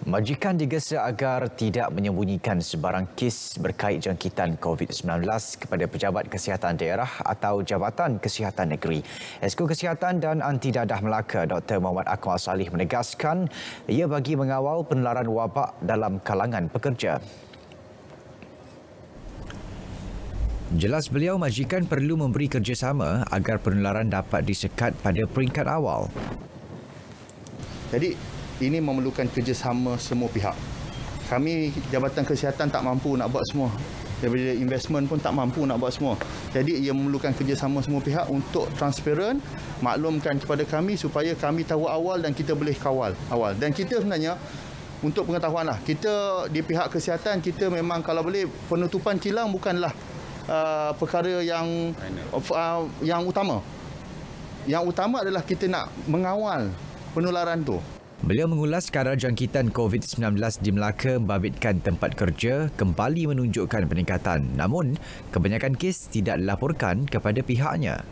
Majikan digesa agar tidak menyembunyikan sebarang kes berkait jangkitan COVID-19 kepada pejabat kesihatan daerah atau Jabatan Kesihatan Negeri. Esko Kesihatan dan Anti Dadah Melaka Dr. Muhammad Akmal Salih menegaskan ia bagi mengawal penularan wabak dalam kalangan pekerja. Jelas beliau majikan perlu memberi kerjasama agar penularan dapat disekat pada peringkat awal. Jadi ini memerlukan kerjasama semua pihak. Kami Jabatan Kesihatan tak mampu nak buat semua. Daripada investment pun tak mampu nak buat semua. Jadi ia memerlukan kerjasama semua pihak untuk transparan, maklumkan kepada kami supaya kami tahu awal dan kita boleh kawal awal. Dan kita sebenarnya untuk pengetahuan lah, kita di pihak kesihatan kita memang kalau boleh penutupan kilang bukanlah uh, perkara yang uh, yang utama. Yang utama adalah kita nak mengawal penularan tu. Beliau mengulas kadar jangkitan COVID-19 di Melaka membabitkan tempat kerja kembali menunjukkan peningkatan. Namun, kebanyakan kes tidak dilaporkan kepada pihaknya.